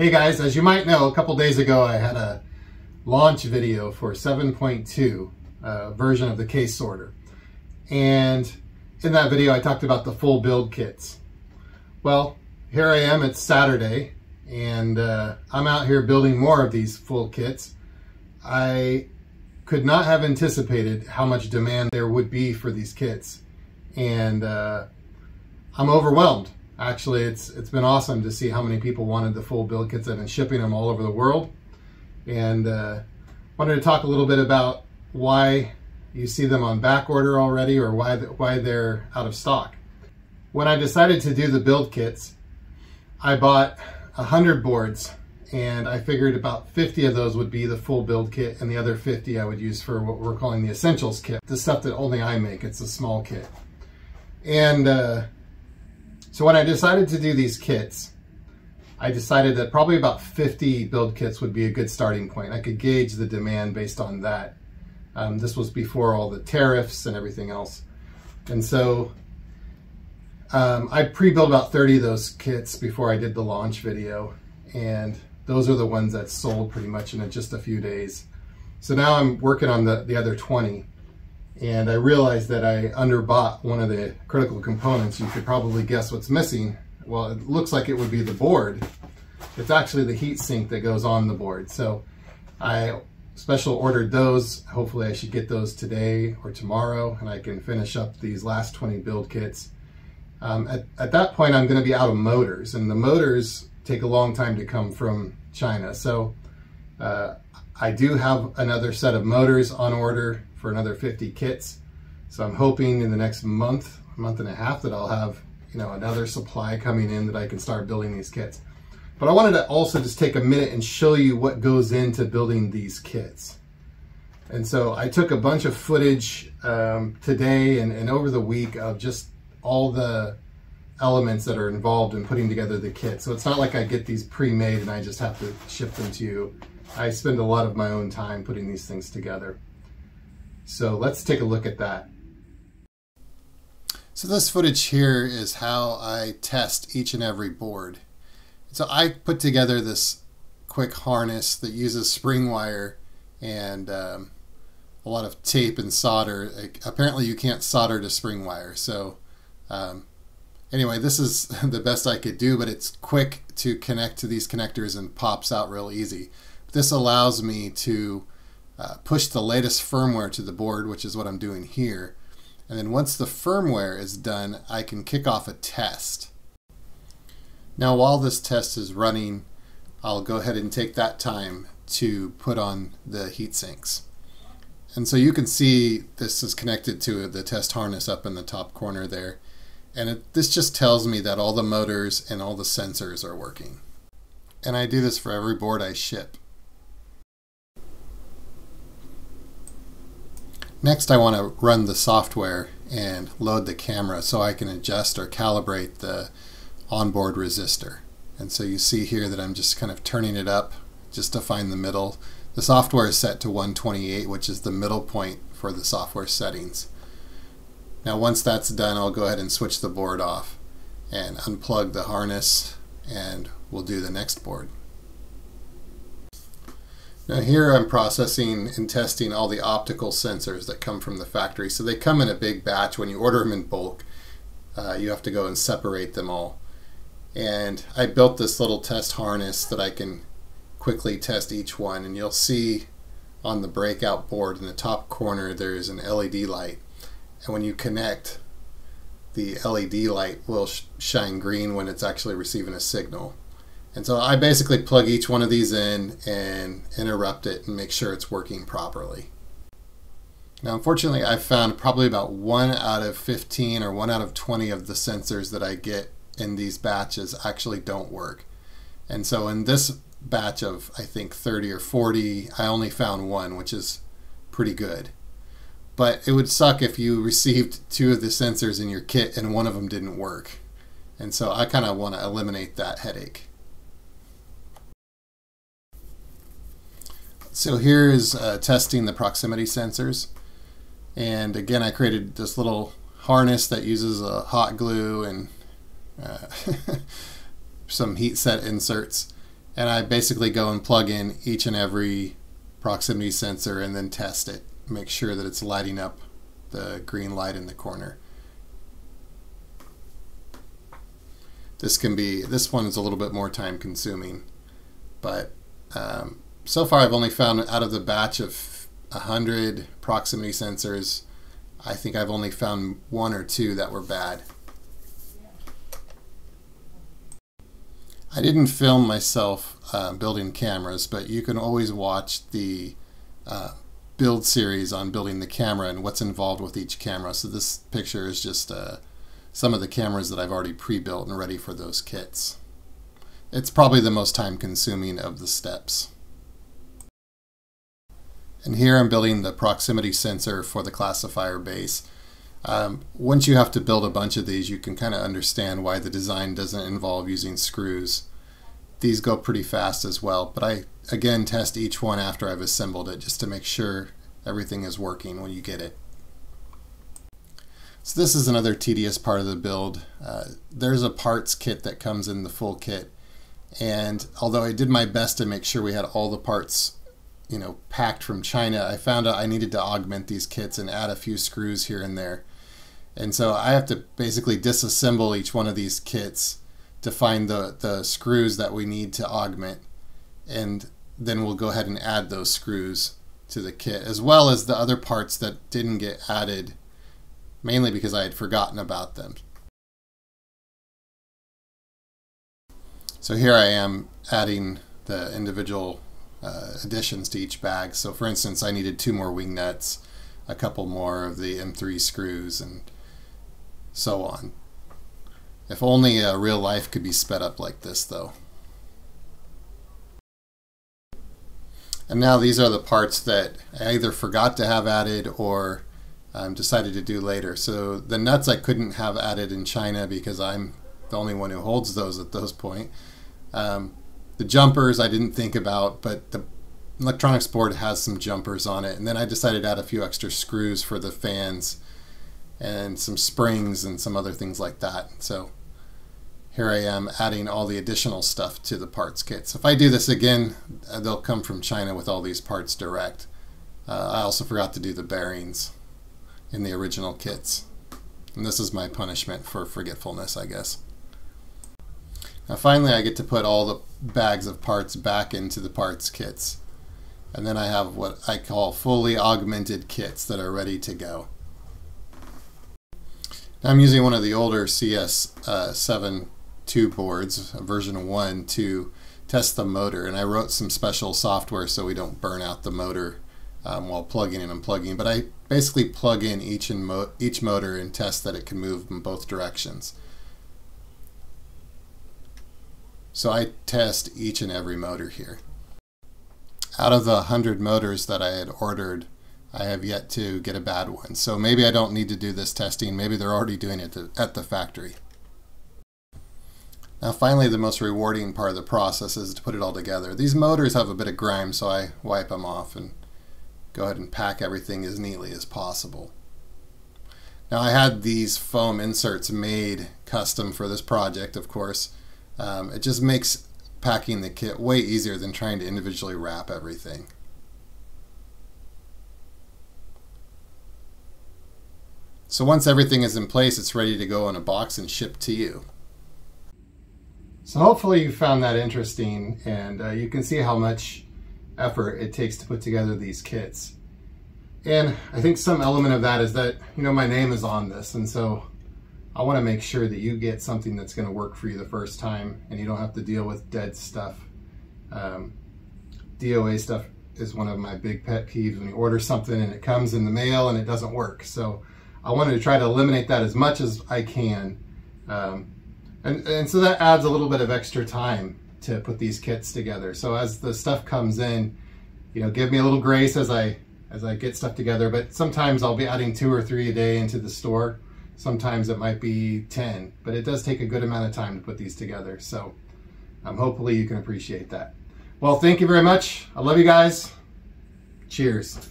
Hey guys, as you might know, a couple days ago I had a launch video for 7.2 uh, version of the case sorter. And in that video I talked about the full build kits. Well, here I am, it's Saturday, and uh, I'm out here building more of these full kits. I could not have anticipated how much demand there would be for these kits. And uh, I'm overwhelmed. Actually, it's it's been awesome to see how many people wanted the full build kits. I've been shipping them all over the world. And uh, wanted to talk a little bit about why you see them on back order already or why, why they're out of stock. When I decided to do the build kits, I bought a 100 boards and I figured about 50 of those would be the full build kit and the other 50 I would use for what we're calling the essentials kit, the stuff that only I make, it's a small kit. And uh, so when I decided to do these kits, I decided that probably about 50 build kits would be a good starting point. I could gauge the demand based on that. Um, this was before all the tariffs and everything else. And so um, I pre-built about 30 of those kits before I did the launch video. And those are the ones that sold pretty much in just a few days. So now I'm working on the, the other 20 and I realized that I underbought one of the critical components. You could probably guess what's missing. Well, it looks like it would be the board. It's actually the heat sink that goes on the board. So I special ordered those. Hopefully I should get those today or tomorrow and I can finish up these last 20 build kits. Um, at, at that point, I'm gonna be out of motors and the motors take a long time to come from China. So uh, I do have another set of motors on order for another 50 kits. So I'm hoping in the next month, month and a half that I'll have, you know, another supply coming in that I can start building these kits. But I wanted to also just take a minute and show you what goes into building these kits. And so I took a bunch of footage um, today and, and over the week of just all the elements that are involved in putting together the kit. So it's not like I get these pre-made and I just have to ship them to you. I spend a lot of my own time putting these things together. So let's take a look at that. So this footage here is how I test each and every board. So I put together this quick harness that uses spring wire and um, a lot of tape and solder. Apparently you can't solder to spring wire. So um, anyway, this is the best I could do, but it's quick to connect to these connectors and pops out real easy. This allows me to uh, push the latest firmware to the board, which is what I'm doing here. And then once the firmware is done, I can kick off a test. Now while this test is running, I'll go ahead and take that time to put on the heat sinks. And so you can see this is connected to the test harness up in the top corner there. And it, this just tells me that all the motors and all the sensors are working. And I do this for every board I ship. Next I want to run the software and load the camera so I can adjust or calibrate the onboard resistor. And so you see here that I'm just kind of turning it up just to find the middle. The software is set to 128 which is the middle point for the software settings. Now once that's done I'll go ahead and switch the board off and unplug the harness and we'll do the next board. Now here I'm processing and testing all the optical sensors that come from the factory. So they come in a big batch. When you order them in bulk, uh, you have to go and separate them all. And I built this little test harness that I can quickly test each one. And you'll see on the breakout board in the top corner there's an LED light. And when you connect, the LED light will sh shine green when it's actually receiving a signal. And so I basically plug each one of these in and interrupt it and make sure it's working properly. Now unfortunately I've found probably about 1 out of 15 or 1 out of 20 of the sensors that I get in these batches actually don't work. And so in this batch of I think 30 or 40 I only found one which is pretty good. But it would suck if you received two of the sensors in your kit and one of them didn't work. And so I kind of want to eliminate that headache. So here is uh, testing the proximity sensors. And again, I created this little harness that uses a hot glue and uh, some heat set inserts. And I basically go and plug in each and every proximity sensor and then test it. Make sure that it's lighting up the green light in the corner. This can be, this one is a little bit more time consuming, but um, so far I've only found out of the batch of 100 proximity sensors, I think I've only found one or two that were bad. I didn't film myself uh, building cameras, but you can always watch the uh, build series on building the camera and what's involved with each camera. So this picture is just uh, some of the cameras that I've already pre-built and ready for those kits. It's probably the most time consuming of the steps. And here I'm building the proximity sensor for the classifier base. Um, once you have to build a bunch of these, you can kind of understand why the design doesn't involve using screws. These go pretty fast as well, but I again test each one after I've assembled it just to make sure everything is working when you get it. So this is another tedious part of the build. Uh, there's a parts kit that comes in the full kit, and although I did my best to make sure we had all the parts you know, packed from China, I found out I needed to augment these kits and add a few screws here and there. And so I have to basically disassemble each one of these kits to find the, the screws that we need to augment. And then we'll go ahead and add those screws to the kit, as well as the other parts that didn't get added, mainly because I had forgotten about them. So here I am adding the individual uh, additions to each bag. So for instance, I needed two more wing nuts, a couple more of the M3 screws, and so on. If only uh, real life could be sped up like this, though. And now these are the parts that I either forgot to have added or um, decided to do later. So the nuts I couldn't have added in China because I'm the only one who holds those at those point. Um, the jumpers I didn't think about, but the electronics board has some jumpers on it. And then I decided to add a few extra screws for the fans and some springs and some other things like that. So here I am adding all the additional stuff to the parts kit. So if I do this again, uh, they'll come from China with all these parts direct. Uh, I also forgot to do the bearings in the original kits. And this is my punishment for forgetfulness, I guess. Now finally I get to put all the bags of parts back into the parts kits. And then I have what I call fully augmented kits that are ready to go. Now I'm using one of the older CS7 uh, 2 boards, version 1, to test the motor. And I wrote some special software so we don't burn out the motor um, while plugging and unplugging. But I basically plug in each, in mo each motor and test that it can move in both directions. So I test each and every motor here. Out of the 100 motors that I had ordered, I have yet to get a bad one. So maybe I don't need to do this testing. Maybe they're already doing it at the factory. Now finally the most rewarding part of the process is to put it all together. These motors have a bit of grime so I wipe them off and go ahead and pack everything as neatly as possible. Now I had these foam inserts made custom for this project of course um, it just makes packing the kit way easier than trying to individually wrap everything. So once everything is in place, it's ready to go in a box and ship to you. So hopefully you found that interesting and uh, you can see how much effort it takes to put together these kits. And I think some element of that is that, you know, my name is on this. And so I want to make sure that you get something that's going to work for you the first time and you don't have to deal with dead stuff. Um, DOA stuff is one of my big pet peeves when you order something and it comes in the mail and it doesn't work. So I wanted to try to eliminate that as much as I can. Um, and, and so that adds a little bit of extra time to put these kits together. So as the stuff comes in, you know, give me a little grace as I as I get stuff together, but sometimes I'll be adding two or three a day into the store Sometimes it might be 10, but it does take a good amount of time to put these together. So um, hopefully you can appreciate that. Well, thank you very much. I love you guys. Cheers.